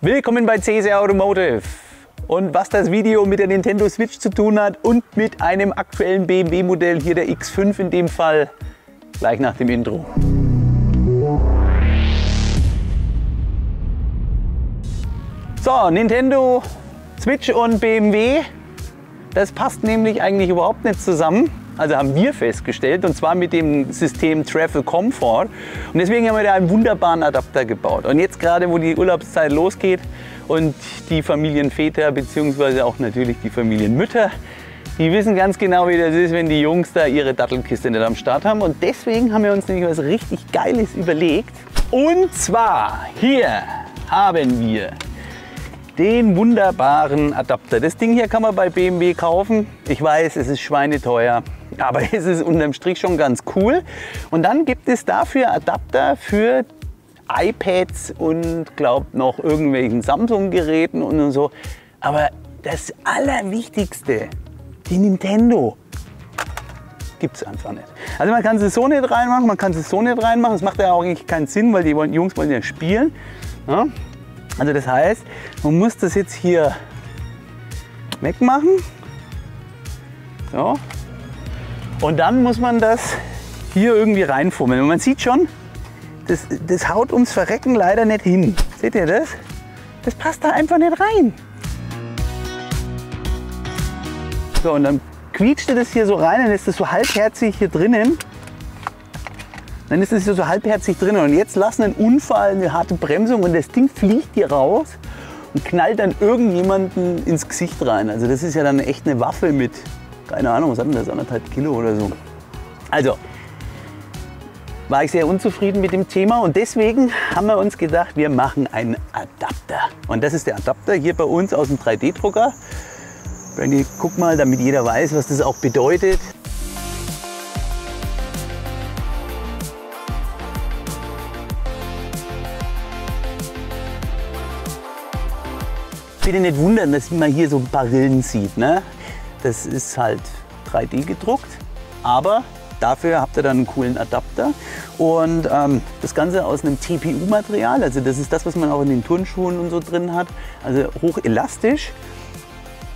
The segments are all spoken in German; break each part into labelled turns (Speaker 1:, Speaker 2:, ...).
Speaker 1: Willkommen bei CSR Automotive. Und was das Video mit der Nintendo Switch zu tun hat und mit einem aktuellen BMW-Modell, hier der X5 in dem Fall, gleich nach dem Intro. So, Nintendo, Switch und BMW, das passt nämlich eigentlich überhaupt nicht zusammen. Also haben wir festgestellt, und zwar mit dem System Travel Comfort. Und deswegen haben wir da einen wunderbaren Adapter gebaut. Und jetzt gerade, wo die Urlaubszeit losgeht und die Familienväter bzw. auch natürlich die Familienmütter, die wissen ganz genau, wie das ist, wenn die Jungs da ihre Dattelkiste nicht am Start haben. Und deswegen haben wir uns nämlich was richtig Geiles überlegt. Und zwar hier haben wir den wunderbaren Adapter. Das Ding hier kann man bei BMW kaufen. Ich weiß, es ist schweineteuer, aber es ist unterm Strich schon ganz cool. Und dann gibt es dafür Adapter für iPads und glaubt noch irgendwelchen Samsung-Geräten und so. Aber das Allerwichtigste, die Nintendo, gibt es einfach nicht. Also man kann sie so nicht reinmachen, man kann sie so nicht reinmachen. Das macht ja auch eigentlich keinen Sinn, weil die Jungs wollen ja spielen. Ja? Also das heißt, man muss das jetzt hier wegmachen. So. Und dann muss man das hier irgendwie reinfummeln. Und man sieht schon, das, das haut ums Verrecken leider nicht hin. Seht ihr das? Das passt da einfach nicht rein. So, und dann quietscht das hier so rein, dann ist das so halbherzig hier drinnen. Dann ist es hier so halbherzig drin und jetzt lassen einen Unfall, eine harte Bremsung und das Ding fliegt hier raus und knallt dann irgendjemanden ins Gesicht rein. Also das ist ja dann echt eine Waffe mit, keine Ahnung, was hat denn das, anderthalb Kilo oder so. Also war ich sehr unzufrieden mit dem Thema und deswegen haben wir uns gedacht, wir machen einen Adapter. Und das ist der Adapter hier bei uns aus dem 3D-Drucker. Brandy, guck mal, damit jeder weiß, was das auch bedeutet. Bitte nicht wundern, dass man hier so Barillen sieht. Ne? Das ist halt 3D gedruckt, aber dafür habt ihr dann einen coolen Adapter. Und ähm, das Ganze aus einem TPU-Material, also das ist das, was man auch in den Turnschuhen und so drin hat. Also hoch elastisch.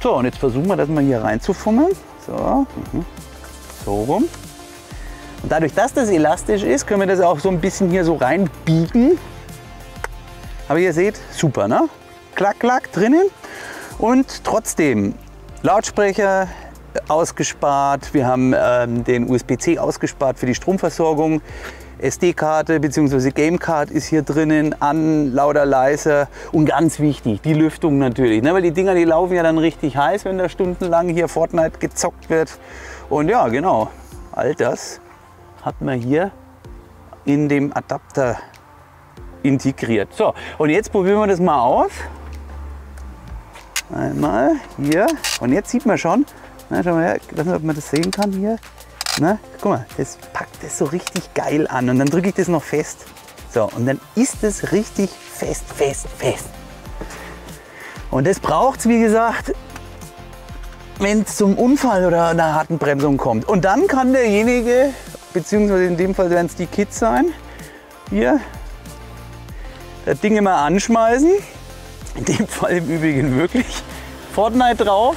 Speaker 1: So, und jetzt versuchen wir das mal hier reinzufummeln. So, mhm. so rum. Und dadurch, dass das elastisch ist, können wir das auch so ein bisschen hier so reinbiegen. Aber ihr seht, super, ne? Klack, klack drinnen. Und trotzdem Lautsprecher ausgespart. Wir haben ähm, den USB-C ausgespart für die Stromversorgung. SD-Karte bzw. Gamecard ist hier drinnen, an, lauter, leiser und ganz wichtig, die Lüftung natürlich. Ne? Weil die Dinger, die laufen ja dann richtig heiß, wenn da stundenlang hier Fortnite gezockt wird. Und ja, genau, all das hat man hier in dem Adapter integriert. So, und jetzt probieren wir das mal aus. Einmal hier. Und jetzt sieht man schon, na, schau mal her, ich weiß nicht, ob man das sehen kann hier. Na, guck mal, das packt das so richtig geil an. Und dann drücke ich das noch fest. So, und dann ist es richtig fest, fest, fest. Und das braucht es, wie gesagt, wenn es zum Unfall oder einer harten Bremsung kommt. Und dann kann derjenige, beziehungsweise in dem Fall werden es die Kids sein, hier das Ding immer anschmeißen. In dem Fall im Übrigen wirklich Fortnite drauf.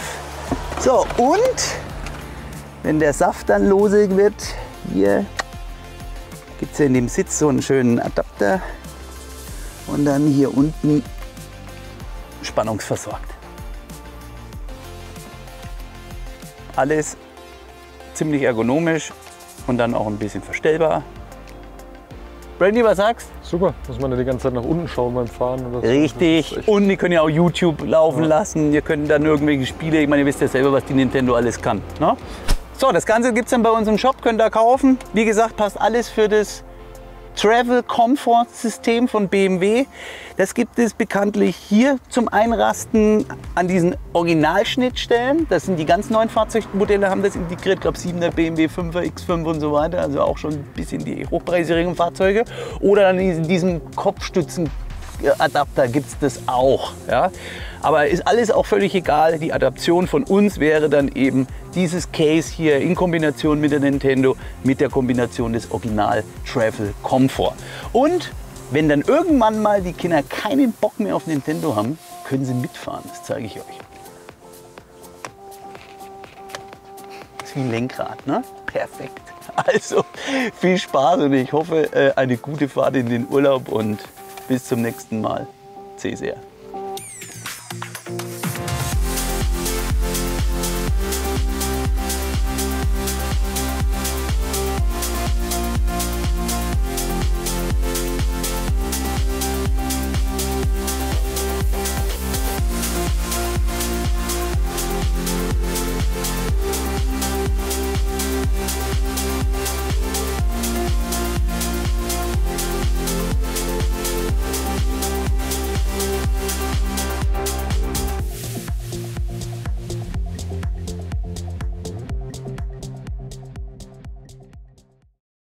Speaker 1: So, und wenn der Saft dann losig wird, hier gibt es ja in dem Sitz so einen schönen Adapter und dann hier unten spannungsversorgt. Alles ziemlich ergonomisch und dann auch ein bisschen verstellbar. Brandy, was sagst
Speaker 2: Super, muss man ja die ganze Zeit nach unten schauen beim Fahren. Oder so.
Speaker 1: Richtig. Und ihr könnt ja auch YouTube laufen ja. lassen. Ihr könnt dann irgendwelche Spiele, ich meine, ihr wisst ja selber, was die Nintendo alles kann. Ne? So, das Ganze gibt es dann bei uns im Shop, könnt ihr kaufen. Wie gesagt, passt alles für das Travel Comfort System von BMW. Das gibt es bekanntlich hier zum Einrasten an diesen Originalschnittstellen. Das sind die ganz neuen Fahrzeugmodelle, haben das integriert. Ich glaube 7er BMW 5er X5 und so weiter. Also auch schon ein bisschen die hochpreisigen Fahrzeuge. Oder dann in diesem Kopfstützen Adapter gibt es das auch. Ja? Aber ist alles auch völlig egal. Die Adaption von uns wäre dann eben dieses Case hier in Kombination mit der Nintendo, mit der Kombination des Original Travel Comfort. Und Wenn dann irgendwann mal die Kinder keinen Bock mehr auf Nintendo haben, können sie mitfahren. Das zeige ich euch. Das ist wie ein Lenkrad, ne? Perfekt. Also viel Spaß und ich hoffe, äh, eine gute Fahrt in den Urlaub und bis zum nächsten Mal. C sehr.